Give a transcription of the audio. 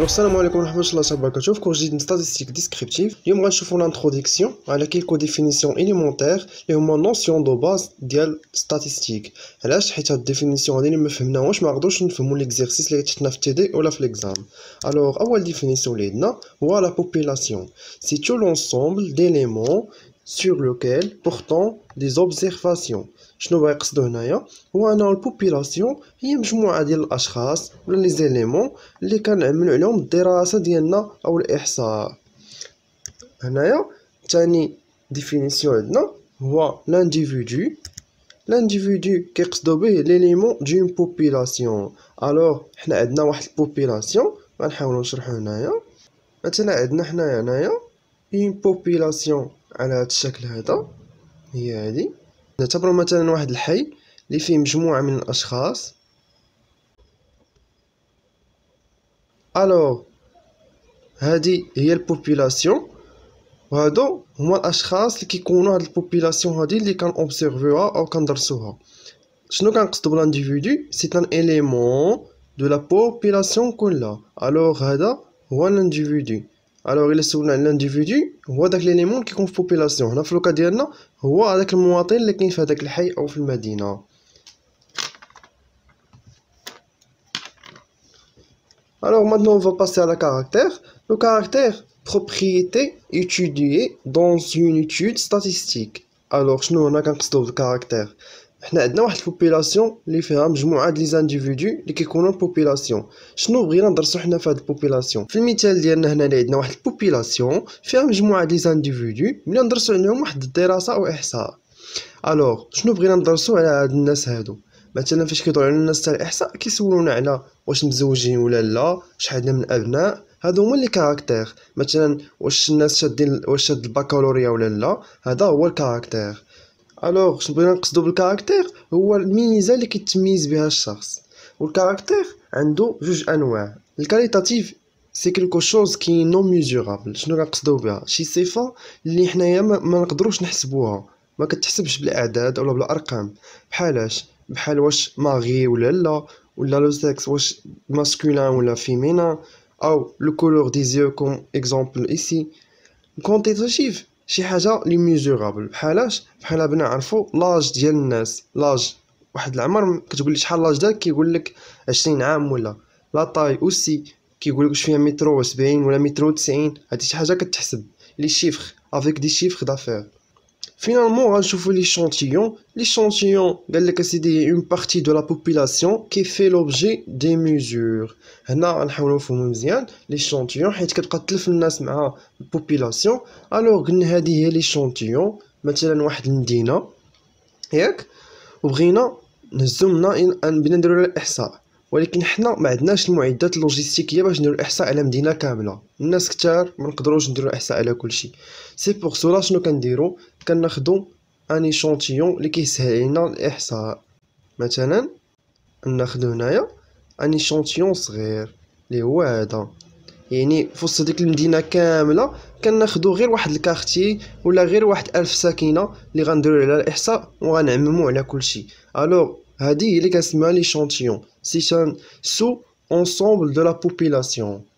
ألو السلام عليكم ورحمه الله وبركاته في cours جديد من statistique descriptive اليوم غنشوفوا l'introduction على quelques définitions élémentaires اللي هما notions de base ديال statistique علاش حيت هاد définitions هادي ما فهمناهمش ما نقدروش نفهموا les exercices اللي شفنا في TD ولا في l'examen alors اول définition اللي عندنا هو la population c'est tout l'ensemble d'éléments sur lequel portant des observations. شنو بغا يقصدو هنايا هو ان ال population هي مجموعه ديال الاشخاص ولا les éléments اللي كنعملو عليهم الدراسه ديالنا أو الاحصاء هنايا ثاني définition عندنا هو l'individu l'individu كيقصدو به l'élément d'une population alors حنا عندنا واحد البوبولاسيون غنحاولو نشرحو هنايا مثلا عندنا حنايا هنايا une population على هذا الشكل هذا. هي هذه نعتبروا مثلا واحد الحي اللي فيه مجموعة من الأشخاص. alors هذه هي ال population وهادو هما الأشخاص اللي كيكونوا هاد ال population هادي اللي كان observer يوها أو كندرسوها. شنو كنقصدو بال individu c'est un élément de la population كلها alors هذا هو ال individu alors الا سولنا على ال individu هو داك l'élément كيكون في population هنا في le cas ديالنا هو هذاك المواطن اللي كاين في هذاك الحي أو في المدينة Alors maintenant on va passer à la caractère. Le caractère, propriété étudiée dans une étude statistique. Alors شنو هنا كنقصدو بال caractère حنا عندنا واحد ال population اللي فيها مجموعة ديال les individus اللي كيكونوا population شنو بغينا ندرسو حنا في هاد ال population في المثال ديالنا هنا اللي عندنا واحد ال population فيها مجموعة ديال les individus ملي ندرسو عليهم واحد الدراسة أو إحصاء. alors شنو بغينا ندرسو على هاد الناس هادو؟ مثلا فاش كيدوروا على الناس تاع الإحصاء كيسولونا على واش مزوجين ولا لا شحال عندنا من أبناء. هادو هما les caractères مثلا واش الناس شادين واش شاد الباكالوريا ولا لا هذا هو ال caractère alors شنو بغينا نقصدو بال caractère هو الميزه اللي كيتميز بها الشخص وال caractère عنده جوج انواع ال qualitatif c'est quelque chose qui non mesurable شنو كنقصدو بها شي صفه اللي حنايا ما, نقدروش نحسبوها ما كتحسبش بالاعداد ولا بالارقام بحالاش بحال واش marié ولا لا ولا le sexe واش masculin ولا féminin أو le couleur des yeux comme exemple ici quantitatif شي حاجة لي mesurable بحالاش بحال بنا نعرفو l'âge ديال الناس. l'âge واحد العمر كتقول لي شحال l'âge داك كيقول لك 20 عام ولا. la taille aussi كيقول لك فيها مترو 70 ولا مترو 90 هادي شي حاجة كتحسب. les chiffres avec des chiffres d'affaires Finalement, غنشوفوا l'échantillon. L'échantillon, قال لك اسيدي une partie de la population qui fait l'objet des mesures. هنا غنحاولوا نفهموا مزيان l'échantillon حيت كتبقى تلف الناس مع ال population alors قلنا هذه هي l'échantillon مثلا واحد المدينة ياك وبغينا نهزو منا بغينا نديرو الاحصاء ولكن حنا ما عندناش المعدات اللوجيستيكية باش نديرو الإحصاء على مدينة كاملة. الناس كتار ما نقدروش نديرو الإحصاء على كلشي c'est pour cela شنو كنديرو؟ كناخدو un échantillon اللي كيسهل علينا الإحصاء. مثلا ناخدو هنايا un échantillon صغير اللي هو هذا. يعني في وسط ديك المدينة كاملة كناخدو غير واحد ال quartier ولا غير واحد ألف ساكنه اللي غنديرو على الإحصاء وغنعممو على كلشي الوغ هادي هي اللي كنسميوها ليشونتيون سي ان سو ensemble de la population.